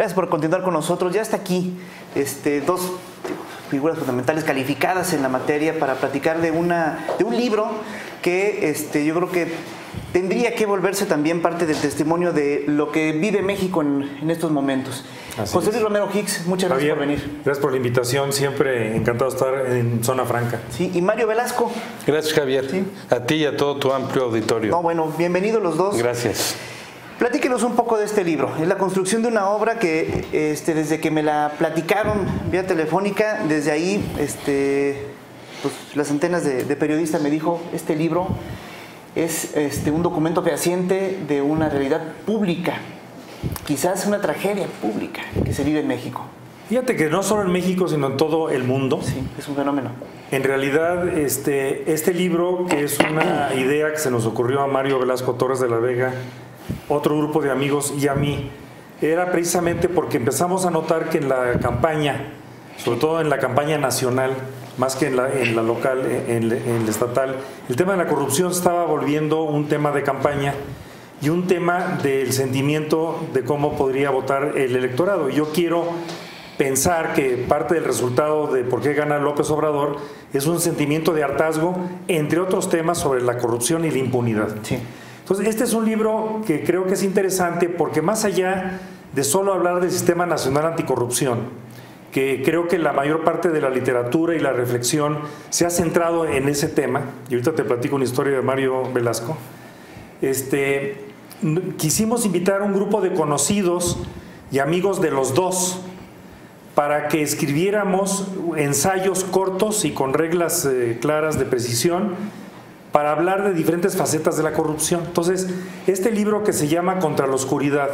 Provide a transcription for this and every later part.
Gracias por continuar con nosotros. Ya está aquí este, dos figuras fundamentales calificadas en la materia para platicar de, una, de un libro que este, yo creo que tendría que volverse también parte del testimonio de lo que vive México en, estos momentos. José Luis Romero Hicks, muchas gracias por venir. Gracias por la invitación, siempre encantado de estar en Zona Franca. Sí, y Mario Velasco. Gracias, Javier. A ti y a todo tu amplio auditorio. No, bueno, bienvenidos los dos. Gracias. Platíquenos un poco de este libro. Es la construcción de una obra que este, desde que me la platicaron vía telefónica, desde ahí este, pues, las antenas de, periodistas me dijo, este libro es este, un documento fehaciente de una realidad pública, quizás una tragedia pública que se vive en México. Fíjate que no solo en México, sino en todo el mundo. Sí, es un fenómeno. En realidad, este, este libro, que es una idea que se nos ocurrió a Mario Velasco Torres de la Vega, otro grupo de amigos y a mí, era precisamente porque empezamos a notar que en la campaña, sobre todo en la campaña nacional, más que en la, local, en, en la estatal, el tema de la corrupción estaba volviendo un tema de campaña y un tema del sentimiento de cómo podría votar el electorado. Yo quiero pensar que parte del resultado de por qué gana López Obrador es un sentimiento de hartazgo, entre otros temas sobre la corrupción y la impunidad. Sí. Entonces, este es un libro que creo que es interesante porque más allá de solo hablar del Sistema Nacional Anticorrupción, que creo que la mayor parte de la literatura y la reflexión se ha centrado en ese tema, y ahorita te platico una historia de Mario Velasco, este, quisimos invitar a un grupo de conocidos y amigos de los dos para que escribiéramos ensayos cortos y con reglas eh, claras de precisión para hablar de diferentes facetas de la corrupción. Entonces, este libro que se llama Contra la Oscuridad,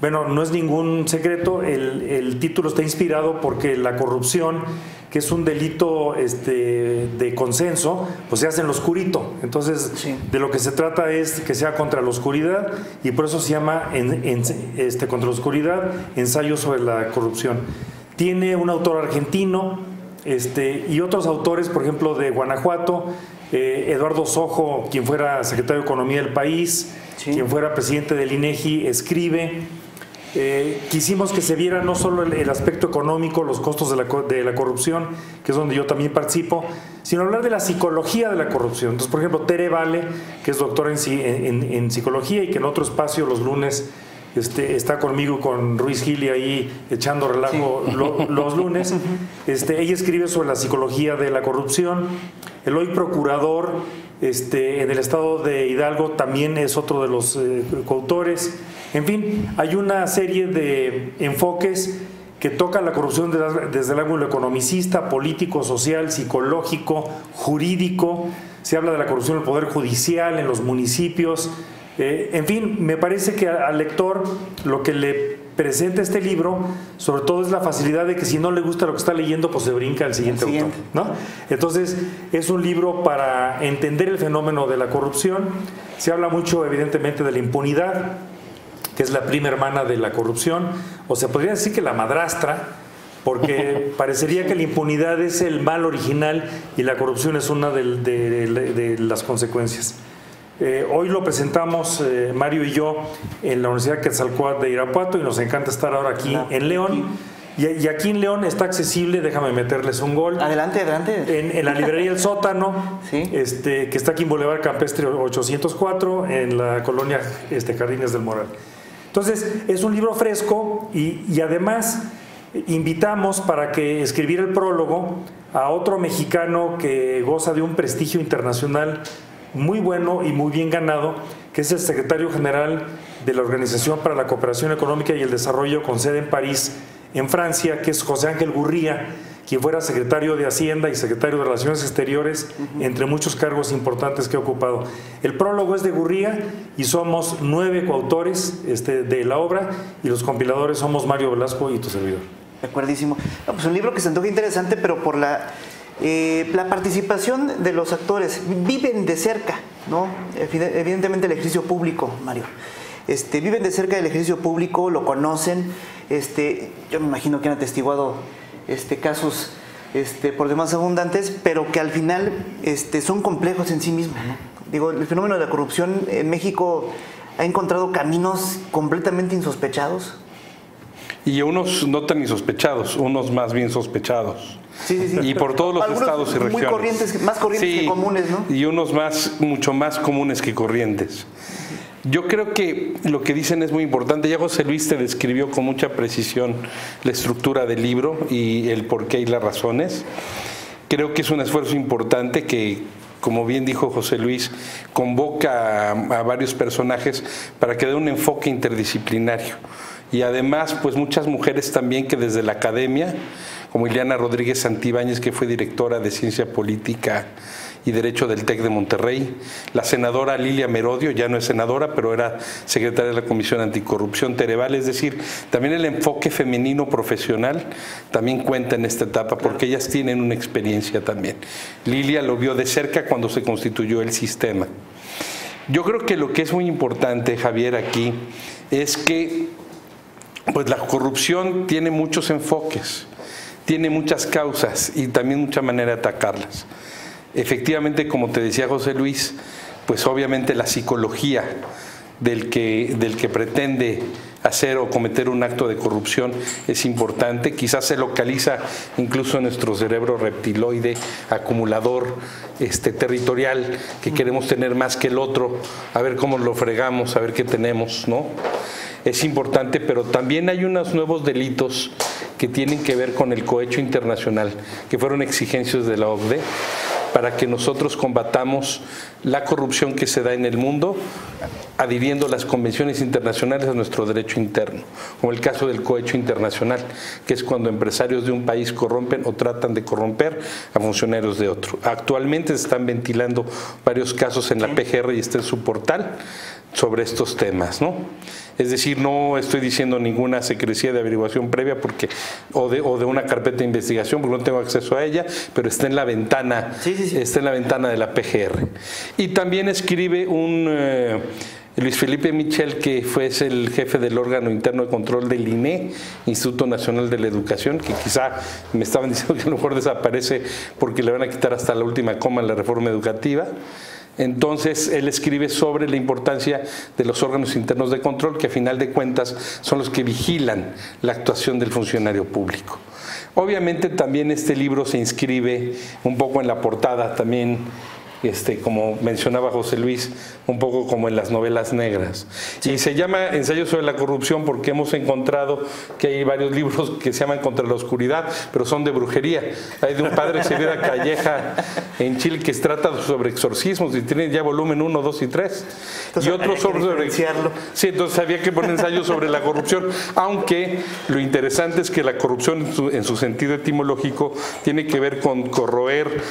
bueno, no es ningún secreto, el, título está inspirado porque la corrupción, que es un delito este, de consenso, pues se hace en lo oscurito. Entonces, de lo que se trata es que sea contra la oscuridad y por eso se llama en, este, Contra la Oscuridad, ensayo sobre la corrupción. Tiene un autor argentino este, y otros autores, por ejemplo, de Guanajuato, eh, Eduardo Sojo, quien fuera secretario de Economía del país, quien fuera presidente del INEGI, escribe. Eh, quisimos que se viera no solo el, aspecto económico, los costos de la, de la, corrupción, que es donde yo también participo, sino hablar de la psicología de la corrupción. Entonces, por ejemplo, Tere Vale, que es doctora en, en psicología y que en otro espacio los lunes este, está conmigo con Ruiz Gili ahí echando relajo los lunes. Este, ella escribe sobre la psicología de la corrupción. El hoy procurador este, en el estado de Hidalgo también es otro de los eh, coautores. En fin, hay una serie de enfoques que tocan la corrupción desde el ángulo economicista, político, social, psicológico, jurídico. Se habla de la corrupción en el Poder Judicial, en los municipios, eh, en fin, me parece que al lector lo que le presenta este libro, sobre todo es la facilidad de que si no le gusta lo que está leyendo, pues se brinca al siguiente, autor. ¿no? Entonces, es un libro para entender el fenómeno de la corrupción. Se habla mucho, evidentemente, de la impunidad, que es la prima hermana de la corrupción, o se podría decir que la madrastra, porque parecería que la impunidad es el mal original y la corrupción es una de las consecuencias. Eh, hoy lo presentamos eh, Mario y yo en la Universidad Quetzalcóatl de Irapuato y nos encanta estar ahora aquí en León. Y, aquí en León está accesible, déjame meterles un gol. Adelante, adelante. En, la librería El Sótano, este, que está aquí en Boulevard Campestre 804, en la colonia este, Jardines del Moral. Entonces, es un libro fresco y, y además invitamos para que escribiera el prólogo a otro mexicano que goza de un prestigio internacional muy bueno y muy bien ganado, que es el secretario general de la Organización para la Cooperación Económica y el Desarrollo con sede en París, en Francia, que es José Ángel Gurría, quien fuera secretario de Hacienda y secretario de Relaciones Exteriores, entre muchos cargos importantes que ha ocupado. El prólogo es de Gurría y somos nueve coautores este, de la obra y los compiladores somos Mario Velasco y tu servidor. De acuerdísimo. pues un libro que se antoja interesante, pero por la eh, la participación de los actores viven de cerca, ¿no? Evidentemente el ejercicio público, Mario. Este, viven de cerca del ejercicio público, lo conocen. Este, yo me imagino que han atestiguado este, casos este, por demás abundantes, pero que al final este, son complejos en sí mismos. Digo, el fenómeno de la corrupción en México ha encontrado caminos completamente insospechados. Y unos no tan insospechados, unos más bien sospechados. Sí, sí, sí. Y por todos los Algunos estados y regiones. Muy corrientes, más corrientes Sí, que comunes, ¿no? Y unos más, mucho más comunes que corrientes. Yo creo que lo que dicen es muy importante. Ya José Luis te describió con mucha precisión la estructura del libro y el porqué y las razones. Creo que es un esfuerzo importante que, como bien dijo José Luis, convoca a, a varios personajes para que dé un enfoque interdisciplinario. Y además, pues muchas mujeres también que desde la academia, como Ileana Rodríguez Santibáñez, que fue directora de Ciencia Política y Derecho del TEC de Monterrey, la senadora Lilia Merodio, ya no es senadora, pero era secretaria de la Comisión Anticorrupción Tereval, es decir, también el enfoque femenino profesional también cuenta en esta etapa porque ellas tienen una experiencia también. Lilia lo vio de cerca cuando se constituyó el sistema. Yo creo que lo que es muy importante, Javier, aquí es que pues la corrupción tiene muchos enfoques, tiene muchas causas y también mucha manera de atacarlas. Efectivamente, como te decía José Luis, pues obviamente la psicología del que, del que pretende hacer o cometer un acto de corrupción es importante. Quizás se localiza incluso en nuestro cerebro reptiloide, acumulador, este, territorial, que queremos tener más que el otro, a ver cómo lo fregamos, a ver qué tenemos, ¿no? Es importante, pero también hay unos nuevos delitos que tienen que ver con el cohecho internacional, que fueron exigencias de la OCDE para que nosotros combatamos la corrupción que se da en el mundo, adhiriendo las convenciones internacionales a nuestro derecho interno, como el caso del cohecho internacional, que es cuando empresarios de un país corrompen o tratan de corromper a funcionarios de otro. Actualmente se están ventilando varios casos en la PGR y está en su portal sobre estos temas, ¿no? Es decir, no estoy diciendo ninguna secrecía de averiguación previa porque o de, o de una carpeta de investigación porque no tengo acceso a ella, pero está en la ventana, Sí, sí, sí. está en la ventana de la PGR. Y también escribe un eh, Luis Felipe Michel, que fue es el jefe del órgano interno de control del INE, Instituto Nacional de la Educación, que quizá me estaban diciendo que a lo mejor desaparece porque le van a quitar hasta la última coma en la reforma educativa. Entonces, él escribe sobre la importancia de los órganos internos de control, que a final de cuentas son los que vigilan la actuación del funcionario público. Obviamente también este libro se inscribe un poco en la portada, también este, como mencionaba José Luis, un poco como en las novelas negras. Y se llama Ensayo sobre la corrupción porque hemos encontrado que hay varios libros que se llaman Contra la Oscuridad, pero son de brujería. Hay de un padre Severa Calleja en Chile que trata sobre exorcismos y tiene ya volumen 1, 2 y 3. Entonces, y otros sobre... Sí, entonces había que poner ensayos sobre la corrupción, aunque lo interesante es que la corrupción en su, en su sentido etimológico tiene que ver con corroer,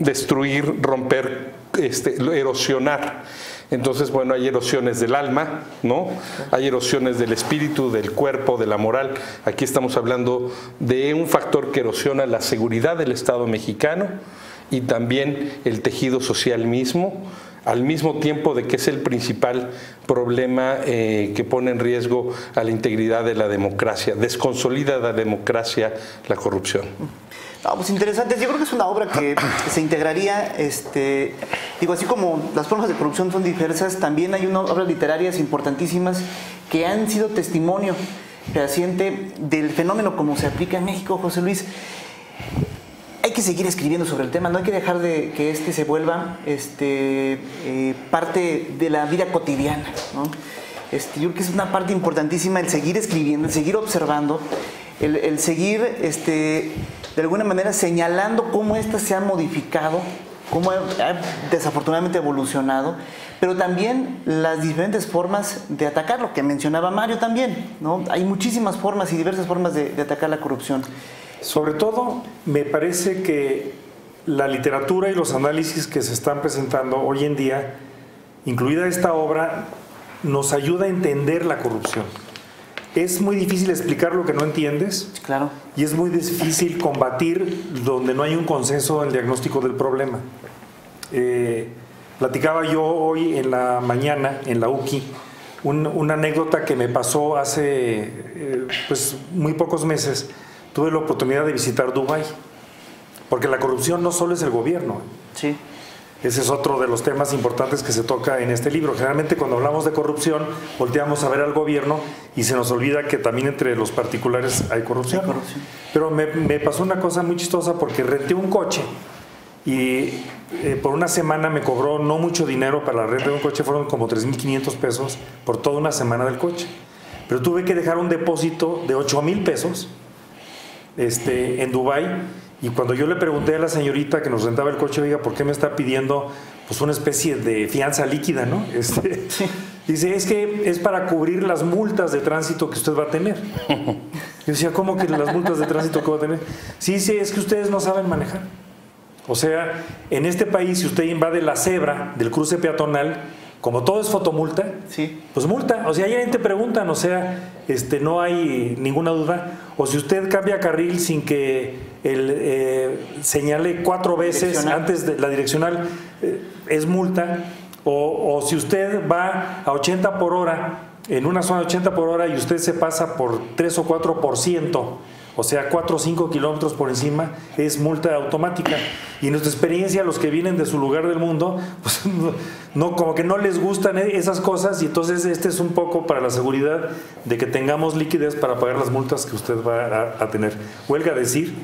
destruir, romper, este, erosionar. Entonces, bueno, hay erosiones del alma, ¿no? Hay erosiones del espíritu, del cuerpo, de la moral. Aquí estamos hablando de un factor que erosiona la seguridad del Estado mexicano y también el tejido social mismo, al mismo tiempo de que es el principal problema eh, que pone en riesgo a la integridad de la democracia, desconsolida la democracia la corrupción. No, pues interesante. Yo creo que es una obra que se integraría, este, digo, así como las formas de corrupción son diversas, también hay unas obras literarias importantísimas que han sido testimonio fehaciente del fenómeno como se aplica en México, José Luis. Hay que seguir escribiendo sobre el tema, no hay que dejar de que este se vuelva este, eh, parte de la vida cotidiana. ¿no? Este, yo creo que es una parte importantísima el seguir escribiendo, el seguir observando, el, seguir este, de alguna manera señalando cómo ésta se ha modificado, cómo ha, desafortunadamente evolucionado, pero también las diferentes formas de atacar, lo que mencionaba Mario también. ¿no? Hay muchísimas formas y diversas formas de atacar la corrupción. Sobre todo, me parece que la literatura y los análisis que se están presentando hoy en día, incluida esta obra, nos ayuda a entender la corrupción. Es muy difícil explicar lo que no entiendes Claro. y es muy difícil combatir donde no hay un consenso en el diagnóstico del problema. Eh, platicaba yo hoy en la mañana en la UKI un- una anécdota que me pasó hace eh, pues, muy pocos meses. Tuve la oportunidad de visitar Dubái, porque la corrupción no solo es el gobierno, Sí. Ese es otro de los temas importantes que se toca en este libro. Generalmente cuando hablamos de corrupción, volteamos a ver al gobierno y se nos olvida que también entre los particulares hay corrupción. Pero me, pasó una cosa muy chistosa porque renté un coche y eh, por una semana me cobró no mucho dinero para la renta de un coche, fueron como 3.500 pesos por toda una semana del coche. Pero tuve que dejar un depósito de 8 mil pesos este, en Dubái y cuando yo le pregunté a la señorita que nos rentaba el coche, oiga, ¿por qué me está pidiendo pues una especie de fianza líquida, no? Este, Dice, es que es para cubrir las multas de tránsito que usted va a tener. Yo decía, ¿cómo que las multas de tránsito que va a tener? Sí, sí, es que ustedes no saben manejar. O sea, en este país, si usted invade la cebra del cruce peatonal, como todo es fotomulta, sí. pues multa. O sea, hay gente preguntan, o sea, este, no hay ninguna duda. O si usted cambia carril sin que el, eh, señale cuatro veces antes de la direccional, eh, es multa. O, o, si usted va a 80 por hora, en una zona de 80 por hora y usted se pasa por 3 o 4 por ciento, o sea, 4 o 5 kilómetros por encima, es multa automática. Y en nuestra experiencia, los que vienen de su lugar del mundo, pues no, como que no les gustan e-, esas cosas, y entonces este es un poco para la seguridad de que tengamos liquidez para pagar las multas que usted va a, a tener. Huelga decir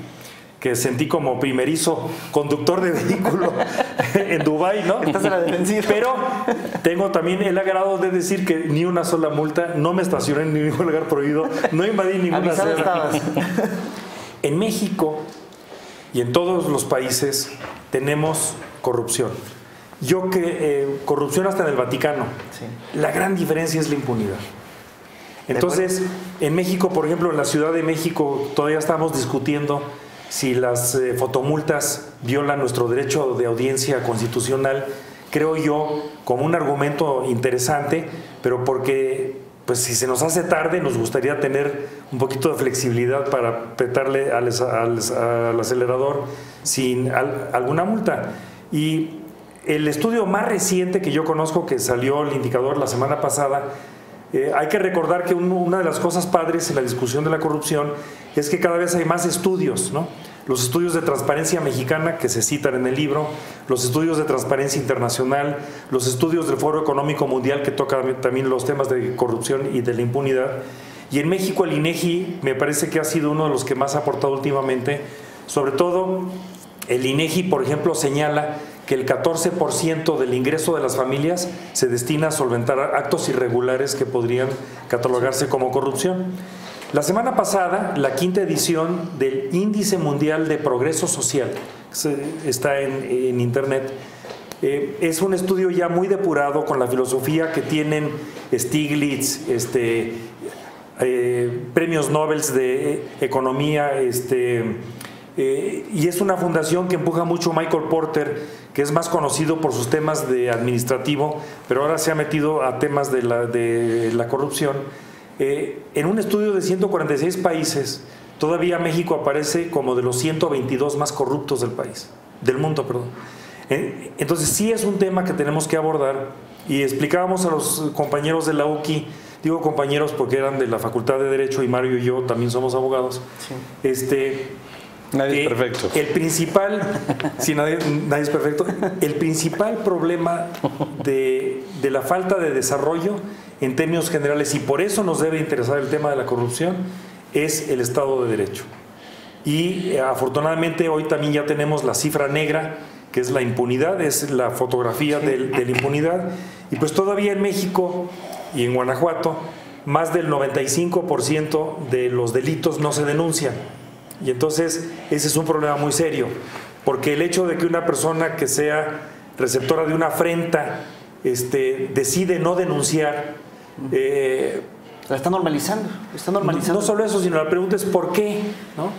que sentí como primerizo conductor de vehículo en Dubai, ¿no? Estás en la defensiva. Pero tengo también el agrado de decir que ni una sola multa, no me estacioné en ningún lugar prohibido, no invadí ninguna zona. En México y en todos los países tenemos corrupción. Yo que eh, corrupción hasta en el Vaticano. La gran diferencia es la impunidad. Entonces, en México, por ejemplo, en la Ciudad de México, todavía estamos discutiendo si las eh, fotomultas violan nuestro derecho de audiencia constitucional, creo yo como un argumento interesante, pero porque pues si se nos hace tarde nos gustaría tener un poquito de flexibilidad para apretarle al, acelerador sin alguna multa. Y el estudio más reciente que yo conozco, que salió el indicador la semana pasada, eh, hay que recordar que una de las cosas padres en la discusión de la corrupción es que cada vez hay más estudios, ¿no? Los estudios de transparencia mexicana que se citan en el libro, los estudios de transparencia internacional, los estudios del Foro Económico Mundial que tocan también los temas de corrupción y de la impunidad. Y en México el INEGI me parece que ha sido uno de los que más ha aportado últimamente. Sobre todo el INEGI, por ejemplo, señala que el 14% del ingreso de las familias se destina a solventar actos irregulares que podrían catalogarse como corrupción. La semana pasada, la quinta edición del Índice Mundial de Progreso Social, está en, Internet, eh, es un estudio ya muy depurado con la filosofía que tienen Stiglitz, este, eh, premios Nobel de Economía, este, eh, y es una fundación que empuja mucho Michael Porter, que es más conocido por sus temas de administrativo, pero ahora se ha metido a temas de la, de la corrupción. Eh, en un estudio de 146 países, todavía México aparece como de los 122 más corruptos del país, del mundo, perdón. Eh, entonces sí es un tema que tenemos que abordar y explicábamos a los compañeros de la UCI, digo compañeros porque eran de la Facultad de Derecho y Mario y yo también somos abogados, este, Nadie es perfecto. El principal, si nadie, nadie, es perfecto, el principal problema de, de, la falta de desarrollo en términos generales, y por eso nos debe interesar el tema de la corrupción, es el Estado de Derecho. Y eh, afortunadamente hoy también ya tenemos la cifra negra, que es la impunidad, es la fotografía de, de la impunidad. Y pues todavía en México y en Guanajuato, más del 95% de los delitos no se denuncian. Y entonces ese es un problema muy serio, porque el hecho de que una persona que sea receptora de una afrenta este, decide no denunciar, eh, la está normalizando, está normalizando. No, solo eso, sino la pregunta es ¿por qué? ¿no?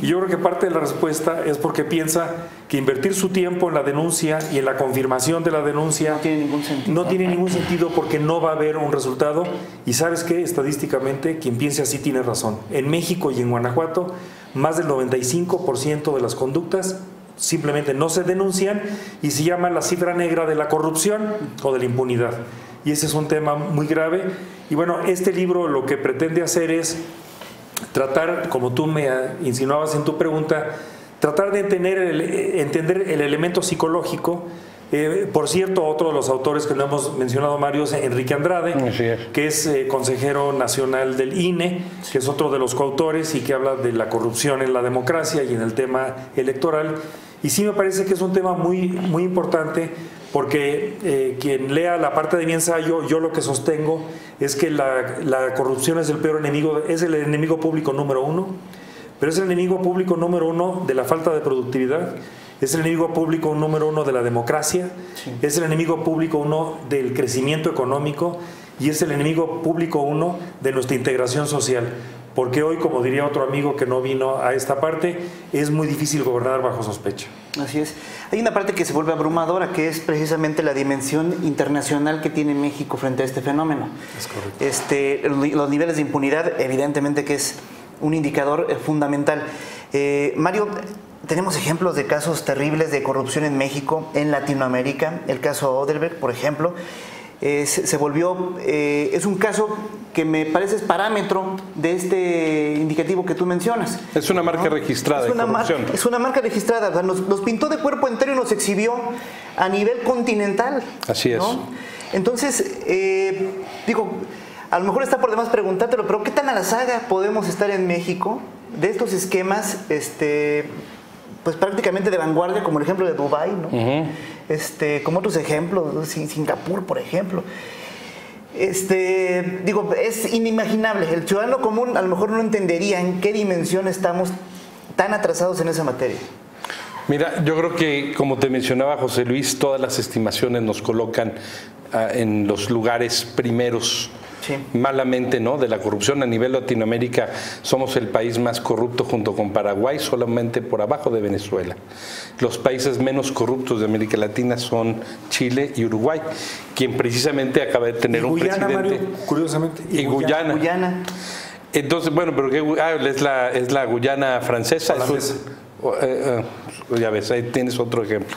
Y yo creo que parte de la respuesta es porque piensa que invertir su tiempo en la denuncia y en la confirmación de la denuncia no tiene ningún sentido. No tiene ningún sentido porque no va a haber un resultado. Y sabes qué, estadísticamente, quien piense así tiene razón. En México y en Guanajuato, más del 95% de las conductas simplemente no se denuncian y se llama la cifra negra de la corrupción o de la impunidad. Y ese es un tema muy grave. Y bueno, este libro lo que pretende hacer es tratar, como tú me insinuabas en tu pregunta, tratar de entender el, entender el elemento psicológico Eh, por cierto, otro de los autores que no hemos mencionado, Mario, es Enrique Andrade, que es eh, consejero nacional del INE, que es otro de los coautores y que habla de la corrupción en la democracia y en el tema electoral. Y sí me parece que es un tema muy, muy importante porque eh, quien lea la parte de mi ensayo, yo lo que sostengo es que la, la corrupción es el peor enemigo, es el enemigo público número uno, pero es el enemigo público número uno de la falta de productividad es el enemigo público número uno de la democracia, es el enemigo público uno del crecimiento económico y es el enemigo público uno de nuestra integración social. Porque hoy, como diría otro amigo que no vino a esta parte, es muy difícil gobernar bajo sospecha. Así es. Hay una parte que se vuelve abrumadora, que es precisamente la dimensión internacional que tiene México frente a este fenómeno. Es correcto. Este, los niveles de impunidad, evidentemente que es un indicador eh, fundamental. Eh, Mario, tenemos ejemplos de casos terribles de corrupción en México, en Latinoamérica. El caso Oderberg, por ejemplo, se volvió, eh, es un caso que me parece es parámetro de este indicativo que tú mencionas. Es una marca registrada es una de corrupción. Marca, es una marca registrada, nos, pintó de cuerpo entero y nos exhibió a nivel continental. Así es. Entonces, eh, digo, a lo mejor está por demás preguntártelo, pero ¿qué tan a la saga podemos estar en México de estos esquemas este, pues prácticamente de vanguardia, como el ejemplo de Dubái, ¿no? este, como otros ejemplos, Singapur, por ejemplo. Este, digo, es inimaginable. El ciudadano común a lo mejor no entendería en qué dimensión estamos tan atrasados en esa materia. Mira, yo creo que, como te mencionaba José Luis, todas las estimaciones nos colocan ah, en los lugares primeros malamente ¿no? de la corrupción. A nivel Latinoamérica somos el país más corrupto junto con Paraguay, solamente por abajo de Venezuela. Los países menos corruptos de América Latina son Chile y Uruguay, quien precisamente acaba de tener un presidente. curiosamente. Y, Guyana. Entonces, bueno, pero ah, es, la, es la Guyana francesa. Eh, eh, ya ves, ahí tienes otro ejemplo.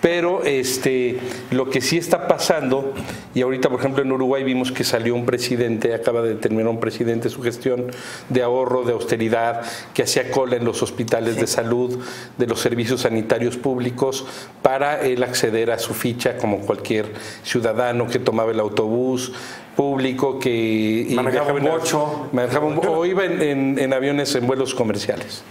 Pero este, lo que sí está pasando, y ahorita por ejemplo en Uruguay vimos que salió un presidente, acaba de terminar un presidente su gestión de ahorro, de austeridad, que hacía cola en los hospitales de salud, de los servicios sanitarios públicos, para él acceder a su ficha como cualquier ciudadano que tomaba el autobús, público que manejaba un bocho o iba en, en, aviones en vuelos comerciales.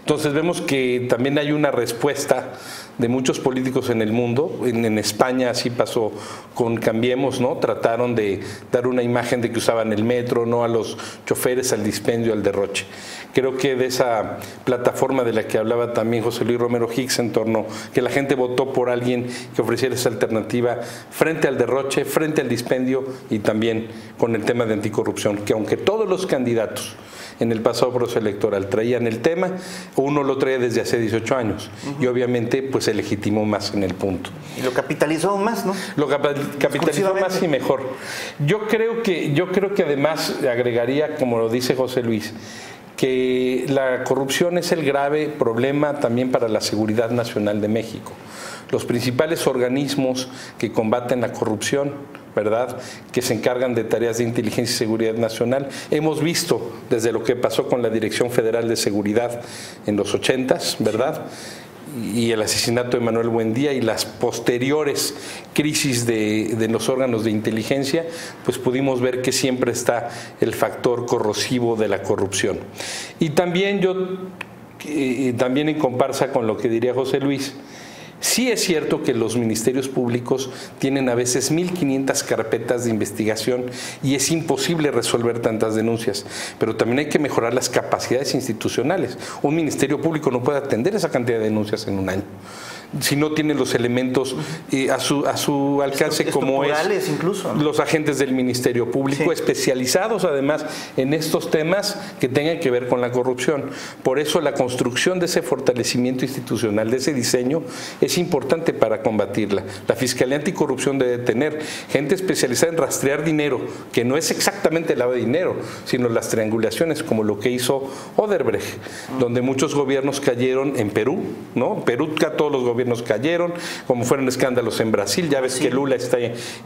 Entonces vemos que también hay una respuesta de muchos políticos en el mundo. En, España así pasó con Cambiemos, ¿no? Trataron de dar una imagen de que usaban el metro, no a los choferes, al dispendio, al derroche. Creo que de esa plataforma de la que hablaba también José Luis Romero Hicks en torno que la gente votó por alguien que ofreciera esa alternativa frente al derroche, frente al dispendio y también con el tema de anticorrupción, que aunque todos los candidatos en el pasado proceso electoral. Traían el tema, uno lo traía desde hace 18 años y obviamente pues se legitimó más en el punto. Y lo capitalizó más, ¿no? Lo capitalizó más y mejor. Yo creo que, yo creo que además agregaría, como lo dice José Luis, que la corrupción es el grave problema también para la seguridad nacional de México. Los principales organismos que combaten la corrupción ¿verdad? Que se encargan de tareas de inteligencia y seguridad nacional. Hemos visto desde lo que pasó con la Dirección Federal de Seguridad en los 80, ¿verdad? y el asesinato de Manuel Buendía y las posteriores crisis de, de, los órganos de inteligencia, pues pudimos ver que siempre está el factor corrosivo de la corrupción. Y también yo, eh, también en comparsa con lo que diría José Luis, Sí es cierto que los ministerios públicos tienen a veces 1.500 carpetas de investigación y es imposible resolver tantas denuncias, pero también hay que mejorar las capacidades institucionales. Un ministerio público no puede atender esa cantidad de denuncias en un año si no tiene los elementos eh, a, su, a su alcance como es incluso, los agentes del Ministerio Público especializados además en estos temas que tengan que ver con la corrupción. Por eso la construcción de ese fortalecimiento institucional, de ese diseño, es importante para combatirla. La Fiscalía Anticorrupción debe tener gente especializada en rastrear dinero, que no es exactamente el lado de dinero, sino las triangulaciones, como lo que hizo Oderbrecht, donde muchos gobiernos cayeron en Perú, ¿no? Perú, todos los gobiernos gobiernos cayeron, como fueron escándalos en Brasil, ya ves que Lula está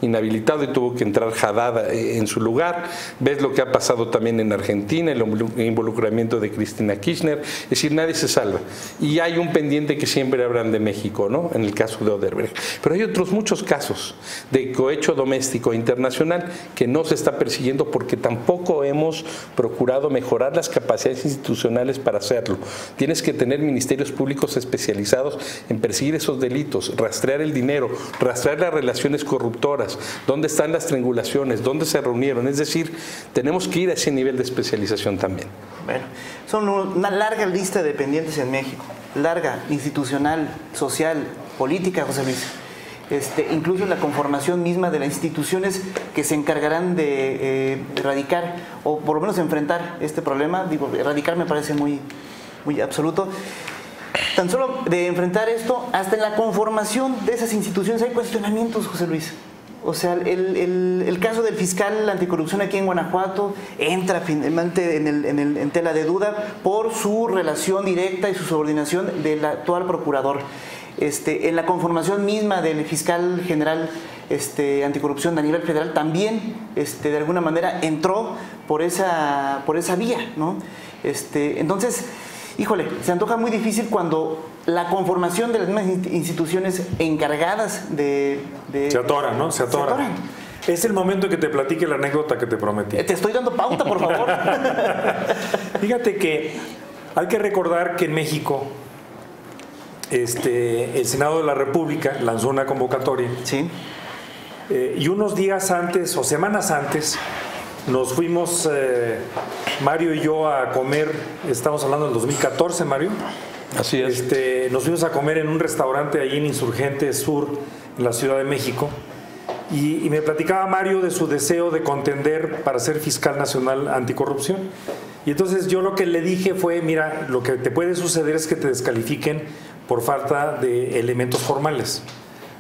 inhabilitado y tuvo que entrar Haddad eh, en su lugar, ves lo que ha pasado también en Argentina, el involucramiento de Cristina Kirchner, es decir, nadie se salva. Y hay un pendiente que siempre hablan de México, ¿no? En el caso de Oderberg. Pero hay otros muchos casos de cohecho doméstico internacional que no se está persiguiendo porque tampoco hemos procurado mejorar las capacidades institucionales para hacerlo. Tienes que tener ministerios públicos especializados en perseguir esos delitos, rastrear el dinero, rastrear las relaciones corruptoras, dónde están las triangulaciones, dónde se reunieron. Es decir, tenemos que ir a ese nivel de especialización también. Bueno, son una larga lista de pendientes en México, larga, institucional, social, política, José Luis. Este, incluso la conformación misma de las instituciones que se encargarán de eh, erradicar o por lo menos enfrentar este problema. Digo, erradicar me parece muy, muy absoluto. Tan solo de enfrentar esto, hasta en la conformación de esas instituciones hay cuestionamientos, José Luis. O sea, el, caso del fiscal anticorrupción aquí en Guanajuato entra finalmente en, el, en, tela de duda por su relación directa y su subordinación del actual procurador. Este, en la conformación misma del fiscal general este, anticorrupción a nivel federal también este, de alguna manera entró por esa, por esa vía. ¿no? Este, entonces, híjole, se antoja muy difícil cuando la conformación de las mismas instituciones encargadas de... se atoran, ¿no? Se atoran. Es el momento en que te platique la anécdota que te prometí. Te estoy dando pauta, por favor. Fíjate que hay que recordar que en México este, el Senado de la República lanzó una convocatoria. Sí. Eh, y unos días antes o semanas antes nos fuimos eh, Mario y yo a comer, estamos hablando del 2014, Mario. Así es. Este, nos fuimos a comer en un restaurante allí en Insurgente Sur, en la Ciudad de México. Y, me platicaba Mario de su deseo de contender para ser fiscal nacional anticorrupción. Y entonces yo lo que le dije fue, mira, lo que te puede suceder es que te descalifiquen por falta de elementos formales.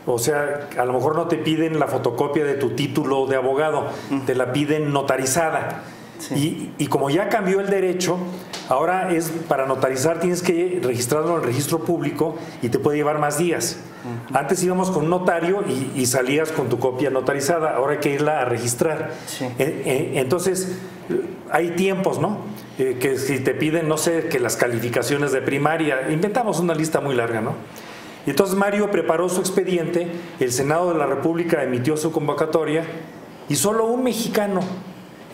O sea, a lo mejor no te piden la fotocopia de tu título de abogado, te la piden notarizada. Y, como ya cambió el derecho, ahora es para notarizar tienes que registrarlo en el registro público y te puede llevar más días. Antes íbamos con un notario y, salías con tu copia notarizada, ahora hay que irla a registrar. Eh, eh, entonces, hay tiempos, ¿no? Eh, que si te piden, no sé, que las calificaciones de primaria, inventamos una lista muy larga, ¿no? Y entonces Mario preparó su expediente, el Senado de la República emitió su convocatoria y solo un mexicano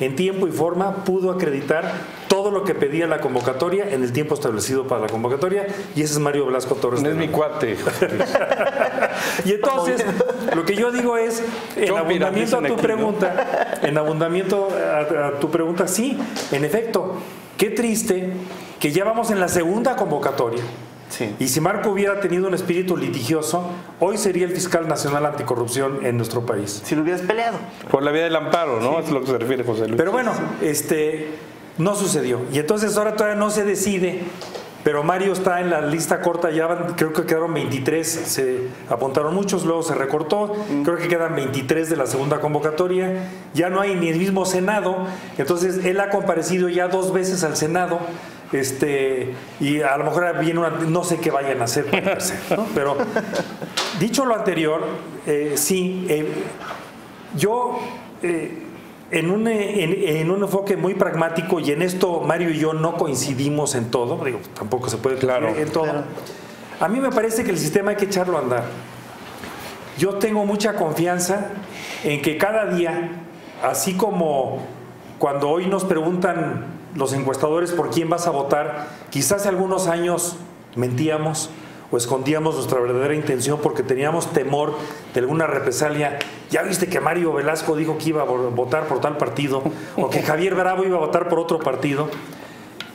en tiempo y forma pudo acreditar todo lo que pedía la convocatoria en el tiempo establecido para la convocatoria y ese es Mario Blasco Torres. No es mi cuate. y entonces, lo que yo digo es, en abundamiento a tu pregunta, en abundamiento a tu pregunta, sí, en efecto, qué triste que ya vamos en la segunda convocatoria y si Marco hubiera tenido un espíritu litigioso, hoy sería el fiscal nacional anticorrupción en nuestro país. Si lo hubieras peleado. Por la vía del amparo, ¿no? Es lo que se refiere José Luis. Pero bueno, este no sucedió. Y entonces ahora todavía no se decide. Pero Mario está en la lista corta, ya creo que quedaron 23, se apuntaron muchos, luego se recortó, mm. creo que quedan 23 de la segunda convocatoria, ya no hay ni el mismo Senado, entonces él ha comparecido ya dos veces al Senado, este, y a lo mejor viene una, no sé qué vayan a hacer Pero dicho lo anterior, eh, sí, eh, yo eh, en, un, en, un enfoque muy pragmático, y en esto Mario y yo no coincidimos en todo, digo, tampoco se puede claro. en todo. A mí me parece que el sistema hay que echarlo a andar. Yo tengo mucha confianza en que cada día, así como cuando hoy nos preguntan los encuestadores por quién vas a votar, quizás hace algunos años mentíamos o escondíamos nuestra verdadera intención porque teníamos temor de alguna represalia. Ya viste que Mario Velasco dijo que iba a votar por tal partido o que Javier Bravo iba a votar por otro partido.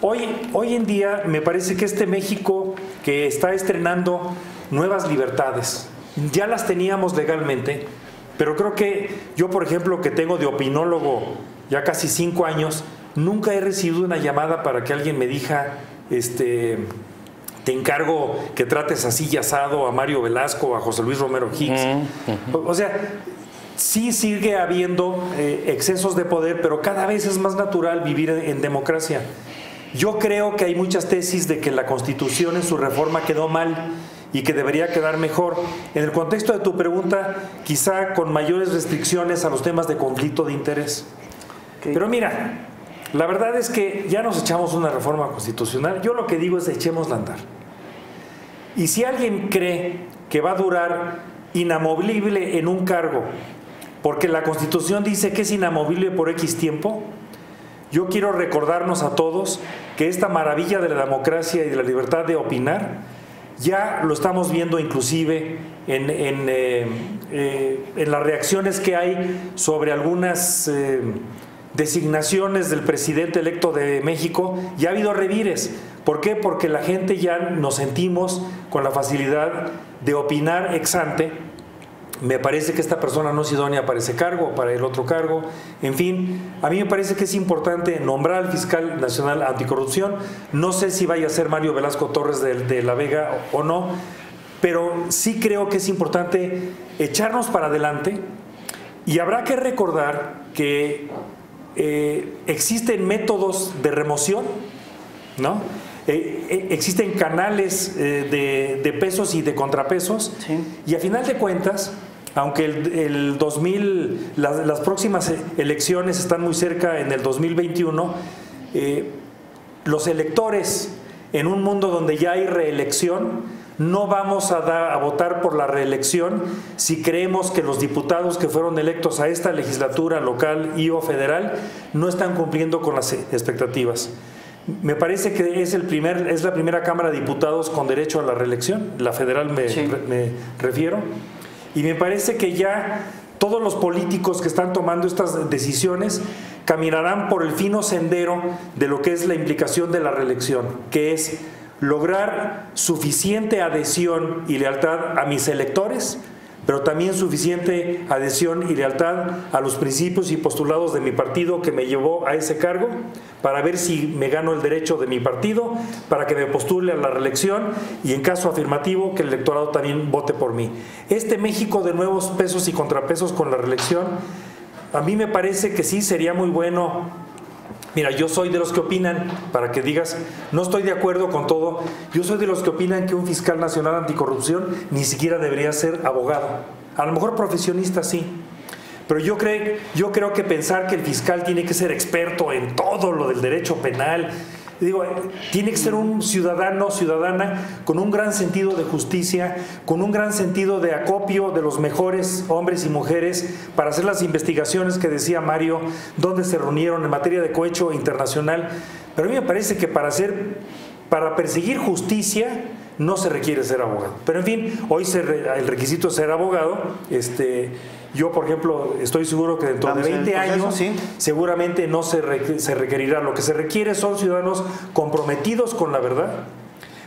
Hoy, hoy en día me parece que este México que está estrenando nuevas libertades, ya las teníamos legalmente, pero creo que yo, por ejemplo, que tengo de opinólogo ya casi cinco años, Nunca he recibido una llamada para que alguien me diga, este, te encargo que trates así y asado a Mario Velasco, a José Luis Romero Hicks. o, sea, sí sigue habiendo eh, excesos de poder, pero cada vez es más natural vivir en, democracia. Yo creo que hay muchas tesis de que la Constitución en su reforma quedó mal y que debería quedar mejor. En el contexto de tu pregunta, quizá con mayores restricciones a los temas de conflicto de interés. Pero mira, la verdad es que ya nos echamos una reforma constitucional. Yo lo que digo es echémosla a andar. Y si alguien cree que va a durar inamovible en un cargo, porque la Constitución dice que es inamovible por X tiempo, yo quiero recordarnos a todos que esta maravilla de la democracia y de la libertad de opinar, ya lo estamos viendo inclusive en, eh, eh, las reacciones que hay sobre algunas eh, designaciones del presidente electo de México, ya ha habido revires. ¿Por qué? Porque la gente ya nos sentimos con la facilidad de opinar ex ante. Me parece que esta persona no es idónea para ese cargo, para el otro cargo. En fin, a mí me parece que es importante nombrar al fiscal nacional anticorrupción. No sé si vaya a ser Mario Velasco Torres de, La Vega o no, pero sí creo que es importante echarnos para adelante y habrá que recordar que eh, existen métodos de remoción, ¿no? Eh, eh, existen canales de, pesos y de contrapesos, y a final de cuentas, aunque el, 2000, las, próximas elecciones están muy cerca en el 2021, los electores en un mundo donde ya hay reelección, no vamos a, a, votar por la reelección si creemos que los diputados que fueron electos a esta legislatura local y o federal no están cumpliendo con las expectativas. Me parece que es, el primer, es la primera Cámara de Diputados con derecho a la reelección, la federal me, me refiero, y me parece que ya todos los políticos que están tomando estas decisiones caminarán por el fino sendero de lo que es la implicación de la reelección, que es lograr suficiente adhesión y lealtad a mis electores, pero también suficiente adhesión y lealtad a los principios y postulados de mi partido que me llevó a ese cargo, para ver si me gano el derecho de mi partido, para que me postule a la reelección y en caso afirmativo que el electorado también vote por mí. Este México de nuevos pesos y contrapesos con la reelección, a mí me parece que sí sería muy bueno Mira, yo soy de los que opinan, para que digas, no estoy de acuerdo con todo, yo soy de los que opinan que un fiscal nacional anticorrupción ni siquiera debería ser abogado. A lo mejor profesionista sí. Pero yo creo, yo creo que pensar que el fiscal tiene que ser experto en todo lo del derecho penal, digo, tiene que ser un ciudadano, ciudadana con un gran sentido de justicia, con un gran sentido de acopio de los mejores hombres y mujeres para hacer las investigaciones que decía Mario, donde se reunieron en materia de cohecho internacional. Pero a mí me parece que para hacer, para perseguir justicia, no se requiere ser abogado. Pero en fin, hoy el requisito es ser abogado. Este, yo, por ejemplo, estoy seguro que dentro de 20 años seguramente no se, se requerirá. Lo que se requiere son ciudadanos comprometidos con la verdad.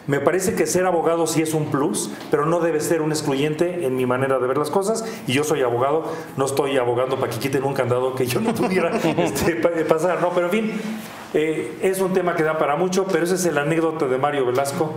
Me parece que ser abogado sí es un plus, pero no debe ser un excluyente en mi manera de ver las cosas. Y yo soy abogado, no estoy abogando para que quiten un candado que yo no tuviera este, pasar, ¿no? Pero en fin, eh, es un tema que da para mucho, pero ese es el anécdota de Mario Velasco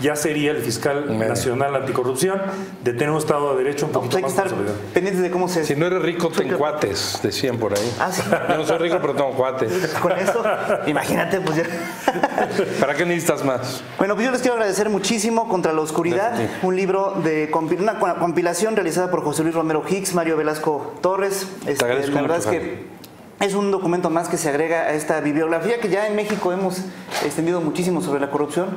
ya sería el fiscal nacional anticorrupción de tener un Estado de Derecho un poquito más estar pendientes de cómo se... Si no eres rico, ten cuates, decían por ahí. Ah, Yo no soy rico, pero tengo cuates. Con eso, imagínate, pues ya... ¿Para qué necesitas más? Bueno, pues yo les quiero agradecer muchísimo Contra la Oscuridad, un libro de una compilación realizada por José Luis Romero Hicks, Mario Velasco Torres. Este, la verdad es que es un documento más que se agrega a esta bibliografía que ya en México hemos extendido muchísimo sobre la corrupción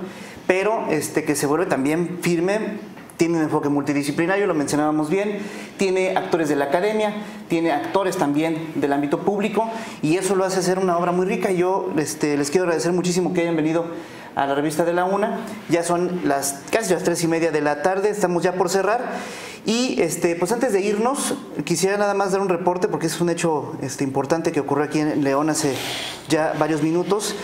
pero este, que se vuelve también firme tiene un enfoque multidisciplinario, lo mencionábamos bien, tiene actores de la academia, tiene actores también del ámbito público y eso lo hace ser una obra muy rica. Yo este, les quiero agradecer muchísimo que hayan venido a la revista de la UNA. Ya son las casi las tres y media de la tarde, estamos ya por cerrar. Y este, pues antes de irnos, quisiera nada más dar un reporte porque es un hecho este, importante que ocurrió aquí en León hace ya varios minutos.